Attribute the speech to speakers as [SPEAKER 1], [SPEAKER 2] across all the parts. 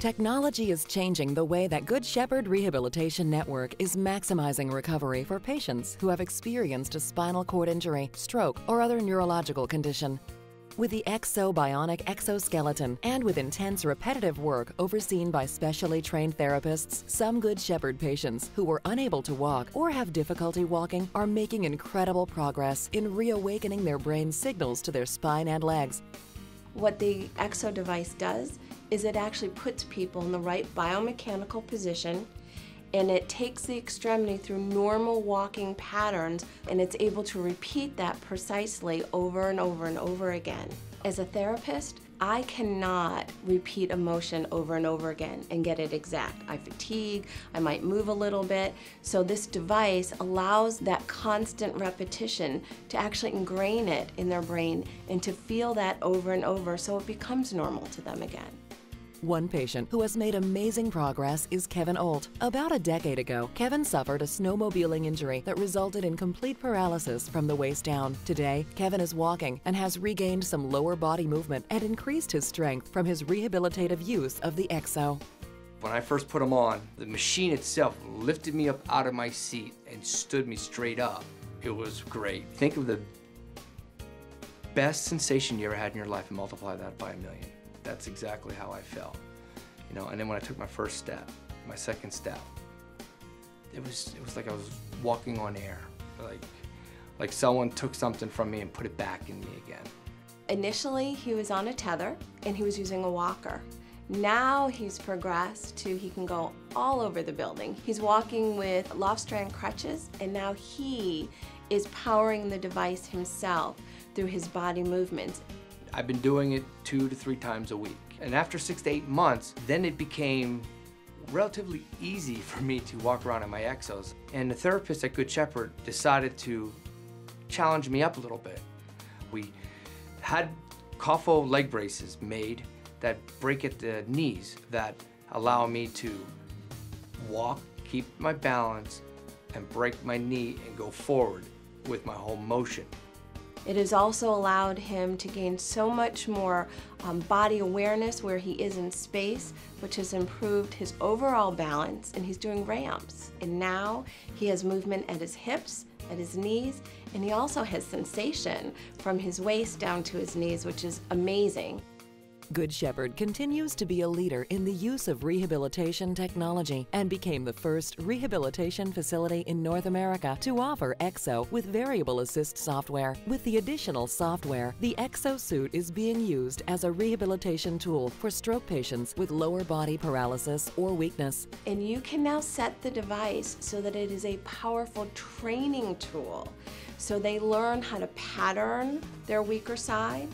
[SPEAKER 1] Technology is changing the way that Good Shepherd Rehabilitation Network is maximizing recovery for patients who have experienced a spinal cord injury, stroke, or other neurological condition. With the Ekso Bionic Exoskeleton and with intense repetitive work overseen by specially trained therapists, some Good Shepherd patients who were unable to walk or have difficulty walking are making incredible progress in reawakening their brain signals to their spine and legs.
[SPEAKER 2] What the Ekso device does is it actually puts people in the right biomechanical position and it takes the extremity through normal walking patterns and it's able to repeat that precisely over and over and over again. As a therapist, I cannot repeat a motion over and over again and get it exact. I fatigue, I might move a little bit. So this device allows that constant repetition to actually ingrain it in their brain and to feel that over and over so it becomes normal to them again.
[SPEAKER 1] One patient who has made amazing progress is Kevin Olt. About a decade ago, Kevin suffered a snowmobiling injury that resulted in complete paralysis from the waist down. Today, Kevin is walking and has regained some lower body movement and increased his strength from his rehabilitative use of the Ekso.
[SPEAKER 3] When I first put them on, the machine itself lifted me up out of my seat and stood me straight up. It was great. Think of the best sensation you ever had in your life and multiply that by a million that's exactly how I felt. You know, and then when I took my first step, my second step, it was it was like I was walking on air. Like like someone took something from me and put it back in me again.
[SPEAKER 2] Initially, he was on a tether and he was using a walker. Now he's progressed to he can go all over the building. He's walking with Lofstrand crutches and now he is powering the device himself through his body movements.
[SPEAKER 3] I've been doing it two to three times a week. And after six to eight months, then it became relatively easy for me to walk around in my exos. And the therapist at Good Shepherd decided to challenge me up a little bit. We had KAFO leg braces made that break at the knees that allow me to walk, keep my balance, and break my knee and go forward with my whole motion.
[SPEAKER 2] It has also allowed him to gain so much more um, body awareness where he is in space, which has improved his overall balance, and he's doing ramps. And now he has movement at his hips, at his knees, and he also has sensation from his waist down to his knees, which is amazing.
[SPEAKER 1] Good Shepherd continues to be a leader in the use of rehabilitation technology and became the first rehabilitation facility in North America to offer Ekso with variable assist software. With the additional software, the Ekso suit is being used as a rehabilitation tool for stroke patients with lower body paralysis or weakness.
[SPEAKER 2] And you can now set the device so that it is a powerful training tool. So they learn how to pattern their weaker side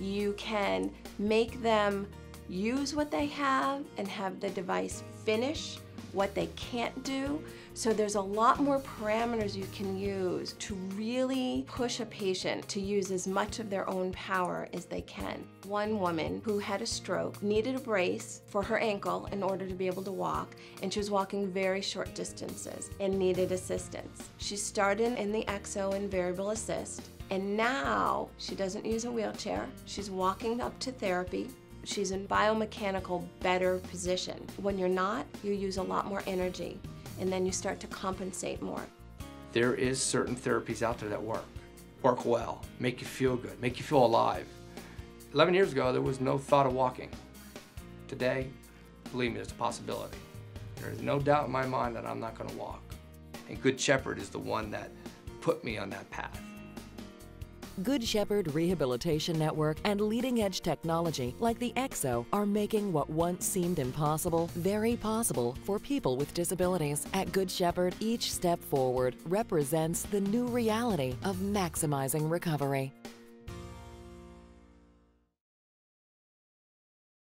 [SPEAKER 2] you can make them use what they have and have the device finish what they can't do. So there's a lot more parameters you can use to really push a patient to use as much of their own power as they can. One woman who had a stroke needed a brace for her ankle in order to be able to walk, and she was walking very short distances and needed assistance. She started in the Ekso and variable assist, and now she doesn't use a wheelchair. She's walking up to therapy. She's in biomechanical better position. When you're not, you use a lot more energy and then you start to compensate more.
[SPEAKER 3] There is certain therapies out there that work, work well, make you feel good, make you feel alive. 11 years ago, there was no thought of walking. Today, believe me, it's a possibility. There is no doubt in my mind that I'm not gonna walk. And Good Shepherd is the one that put me on that path.
[SPEAKER 1] Good Shepherd Rehabilitation Network and leading edge technology like the Ekso are making what once seemed impossible very possible for people with disabilities. At Good Shepherd, each step forward represents the new reality of maximizing recovery.